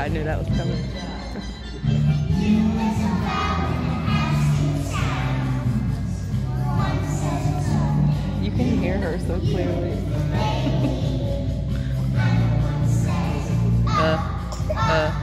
I knew that was coming. you can hear her so clearly. uh, uh.